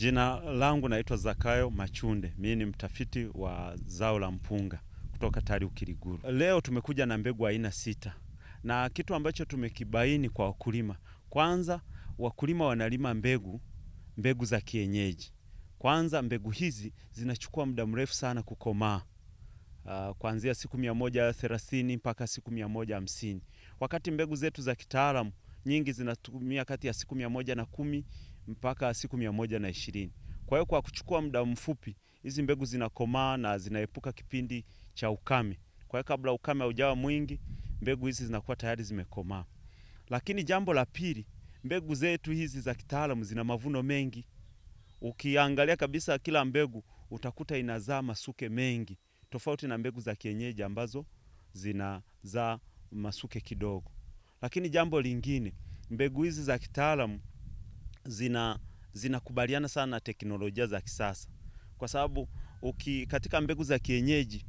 Jina langu naitwa Zakayo Machunde. Mimi ni mtafiti wa zao la mpunga kutoka TARI Ukiriguru. Leo tumekuja na mbegu aina sita, na kitu ambacho tumekibaini kwa wakulima, kwanza wakulima wanalima mbegu mbegu za kienyeji. Kwanza mbegu hizi zinachukua muda mrefu sana kukomaa. Uh, kuanzia siku mia moja thelathini mpaka siku mia moja hamsini wakati mbegu zetu za kitaalamu nyingi zinatumia kati ya siku mia moja na kumi mpaka siku mia moja na ishirini. Kwa hiyo kwa kuchukua muda mfupi hizi mbegu zinakomaa na zinaepuka kipindi cha ukame. Kwa hiyo kabla ukame haujawa mwingi, mbegu hizi zinakuwa tayari zimekomaa. Lakini jambo la pili, mbegu zetu hizi za kitaalamu zina mavuno mengi. Ukiangalia kabisa kila mbegu utakuta inazaa masuke mengi, tofauti na mbegu za kienyeji ambazo zinazaa masuke kidogo. Lakini jambo lingine, mbegu hizi za kitaalamu zina zinakubaliana sana na teknolojia za kisasa, kwa sababu uki, katika mbegu za kienyeji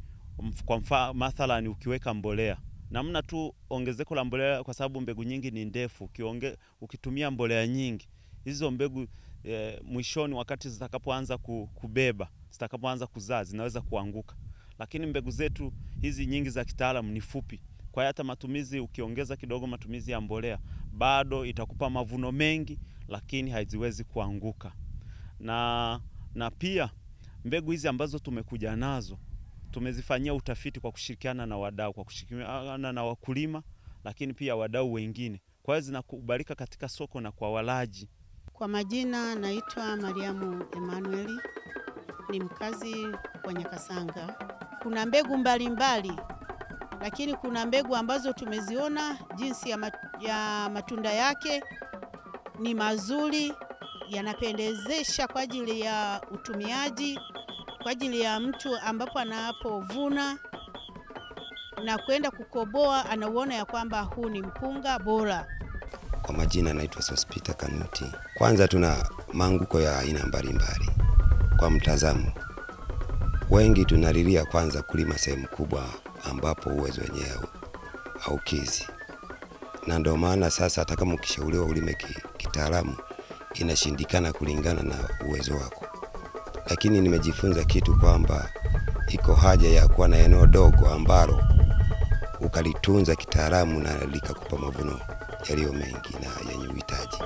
kwa mfano mathalani, ukiweka mbolea. Namna tu ongezeko la mbolea, kwa sababu mbegu nyingi ni ndefu, ukionge, ukitumia mbolea nyingi. Hizo mbegu e, mwishoni wakati zitakapoanza kubeba zitakapoanza kuzaa zinaweza kuanguka. Lakini mbegu zetu hizi nyingi za kitaalamu ni fupi, kwa hiyo hata matumizi ukiongeza kidogo matumizi ya mbolea bado itakupa mavuno mengi, lakini haziwezi kuanguka. Na, na pia mbegu hizi ambazo tumekuja nazo tumezifanyia utafiti kwa kushirikiana na wadau, kwa kushirikiana na wakulima, lakini pia wadau wengine. Kwa hiyo zinakubalika katika soko na kwa walaji. Kwa majina naitwa Mariamu Emanueli, ni mkazi wa Nyakasanga. Kuna mbegu mbalimbali mbali, lakini kuna mbegu ambazo tumeziona jinsi ya, mat, ya matunda yake ni mazuri, yanapendezesha kwa ajili ya utumiaji, kwa ajili ya mtu ambapo anapovuna na kwenda kukoboa, anauona ya kwamba huu ni mpunga bora. Kwa majina anaitwa Sospita Kanuti. Kwanza tuna maanguko ya aina mbalimbali. Kwa mtazamo, wengi tunalilia kwanza kulima sehemu kubwa ambapo uwezo wenyewe haukizi, na ndio maana sasa hata kama ukishauriwa ulime kitaalamu inashindikana kulingana na uwezo wako. Lakini nimejifunza kitu kwamba iko haja ya kuwa na eneo dogo ambalo ukalitunza kitaalamu na likakupa mavuno yaliyo mengi na yenye uhitaji.